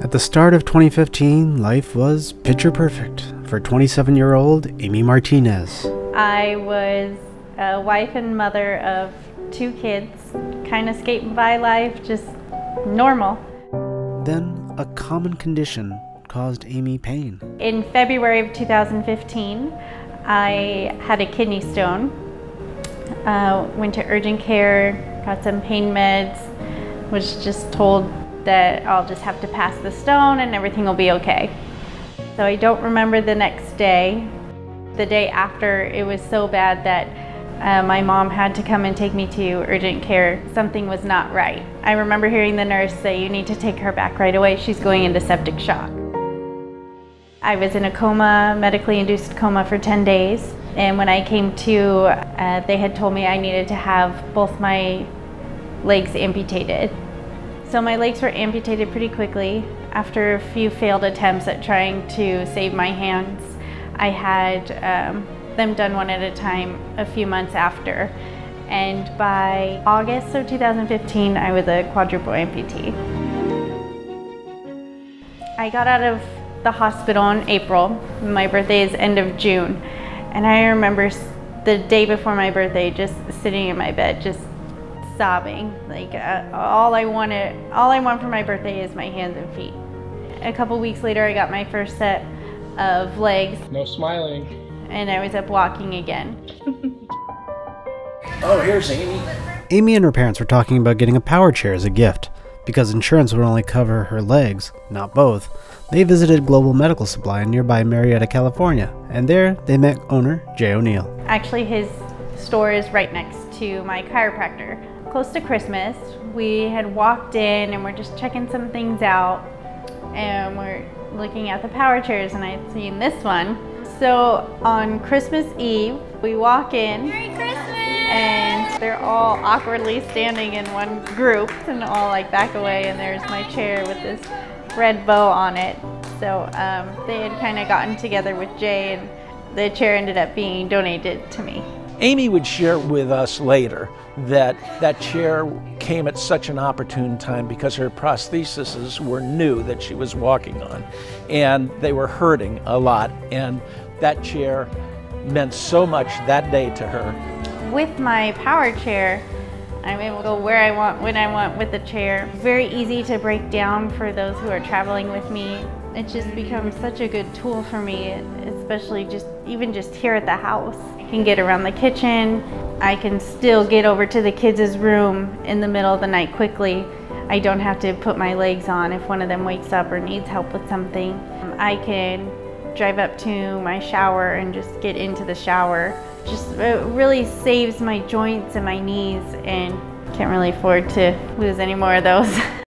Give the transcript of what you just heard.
At the start of 2015, life was picture perfect for 27 year old Amy Martinez. I was a wife and mother of two kids, kind of skating by life, just normal. Then a common condition caused Amy pain. In February of 2015, I had a kidney stone. Uh, went to urgent care, got some pain meds, was just told that I'll just have to pass the stone and everything will be okay. So I don't remember the next day. The day after, it was so bad that uh, my mom had to come and take me to urgent care. Something was not right. I remember hearing the nurse say, you need to take her back right away. She's going into septic shock. I was in a coma, medically induced coma for 10 days. And when I came to, uh, they had told me I needed to have both my legs amputated. So my legs were amputated pretty quickly. After a few failed attempts at trying to save my hands, I had um, them done one at a time a few months after. And by August of 2015, I was a quadruple amputee. I got out of the hospital in April. My birthday is end of June. And I remember the day before my birthday just sitting in my bed just sobbing. Like uh, all I wanted, all I want for my birthday is my hands and feet. A couple weeks later, I got my first set of legs. No smiling. And I was up walking again. oh, here's Amy. Amy and her parents were talking about getting a power chair as a gift. Because insurance would only cover her legs, not both, they visited Global Medical Supply in nearby Murrieta, California, and there they met owner Jay O'Neill. Actually, his store is right next to my chiropractor. Close to Christmas, we had walked in and we're just checking some things out, and we're looking at the power chairs, and I'd seen this one. So on Christmas Eve, we walk in. Merry Christmas! and they're all awkwardly standing in one group and all like back away and there's my chair with this red bow on it so um, they had kind of gotten together with Jay and the chair ended up being donated to me. Amy would share with us later that that chair came at such an opportune time because her prostheses were new that she was walking on and they were hurting a lot and that chair meant so much that day to her with my power chair, I'm able to go where I want, when I want with the chair. Very easy to break down for those who are traveling with me. It just becomes such a good tool for me, especially just even just here at the house. I can get around the kitchen. I can still get over to the kids' room in the middle of the night quickly. I don't have to put my legs on if one of them wakes up or needs help with something. I can drive up to my shower and just get into the shower. Just it really saves my joints and my knees and can't really afford to lose any more of those.